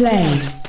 Play.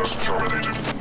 Process terminated.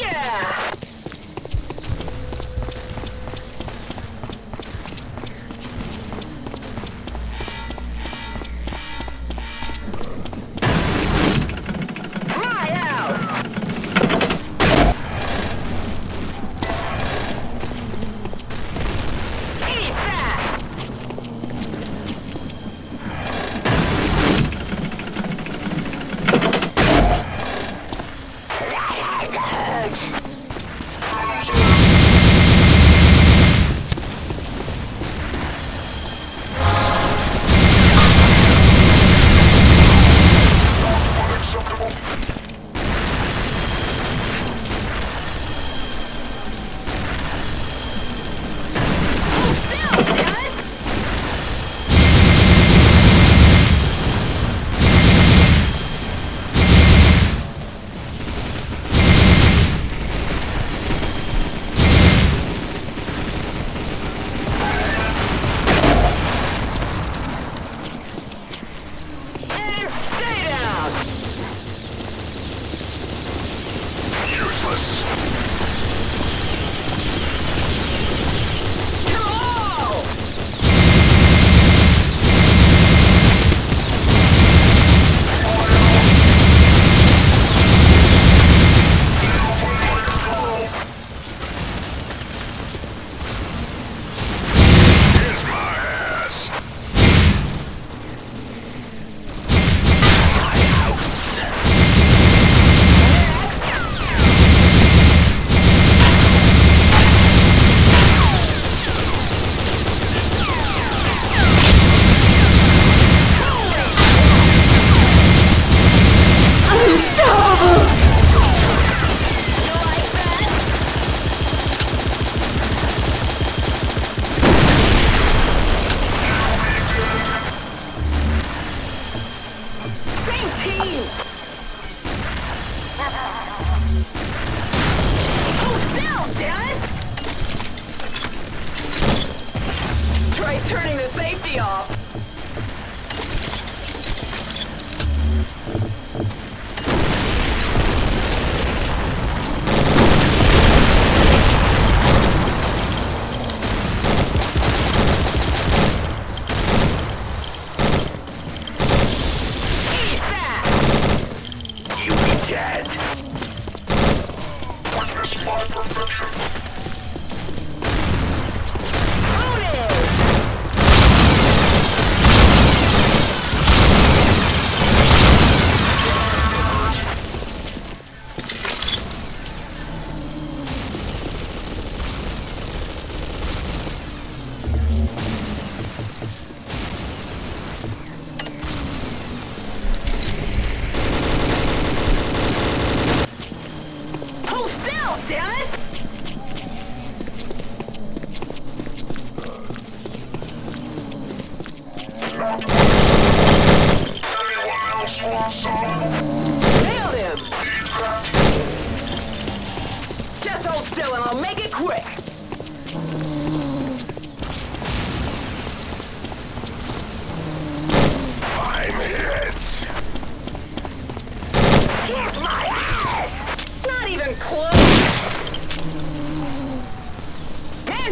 yeah!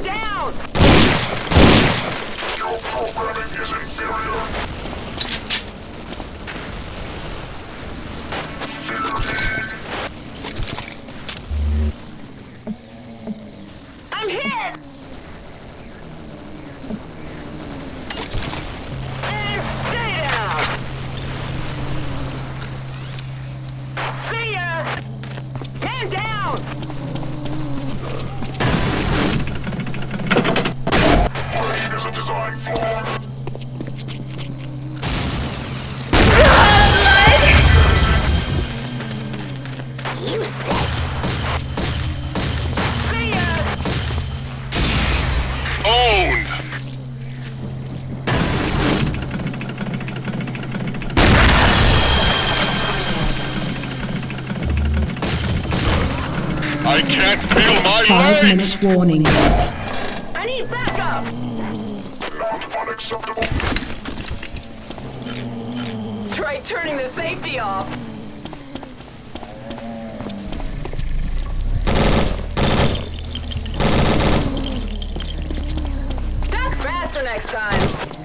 down! Your programming is inferior! Flash warning. I need backup! Not unacceptable. Try turning the safety off. Back faster next time.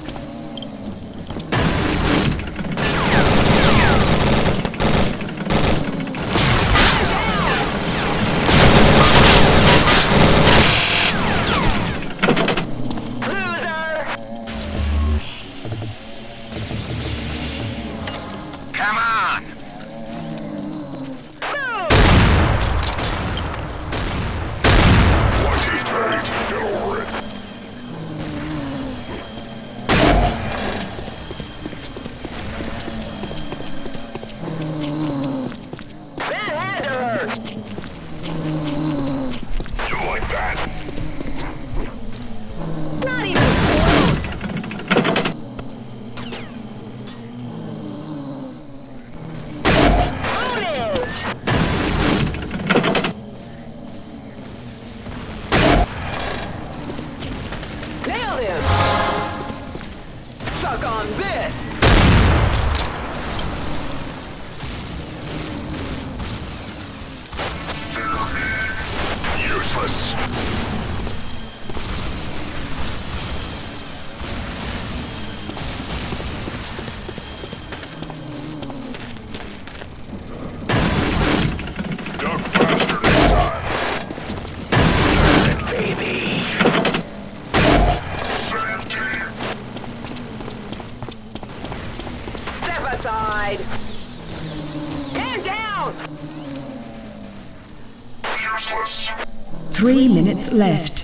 Left.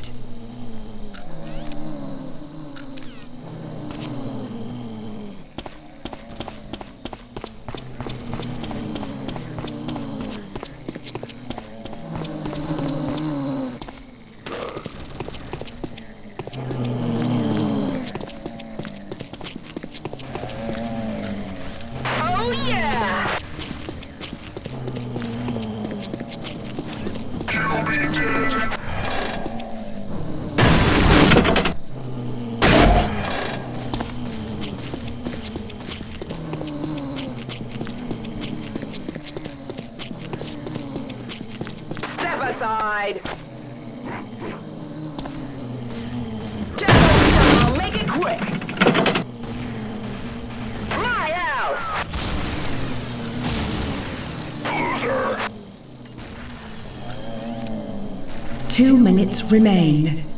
Two minutes remain.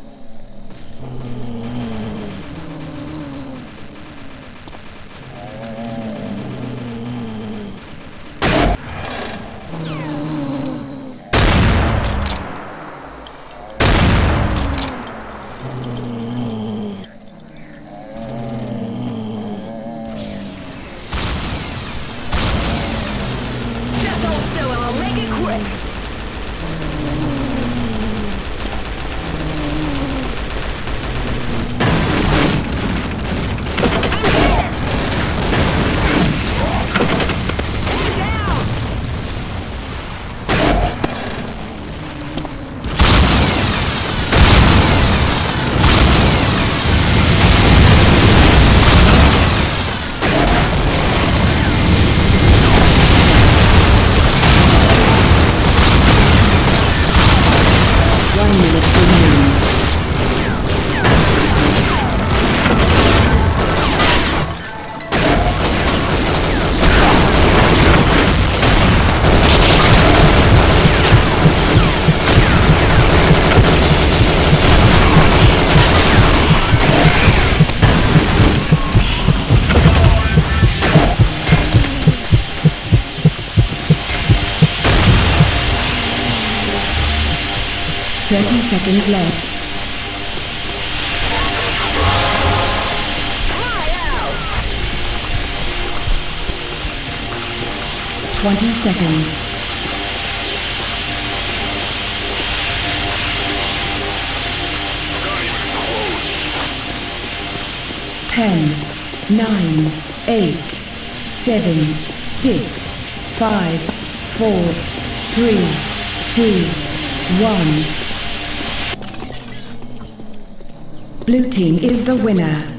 Seconds left. Twenty seconds. Ten, nine, eight, seven, six, five, four, three, two, one. Blue team is the winner.